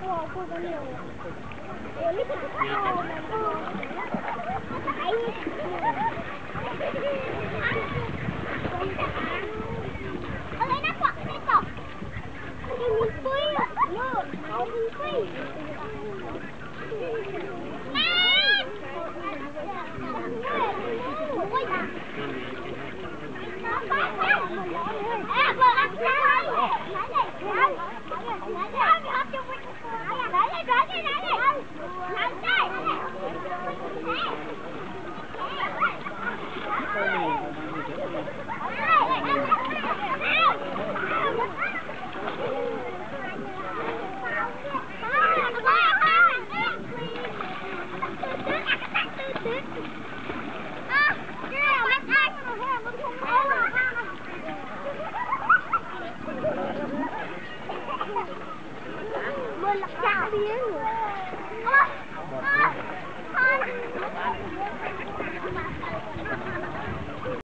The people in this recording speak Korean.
过过个六。Ini bisa. Thank you.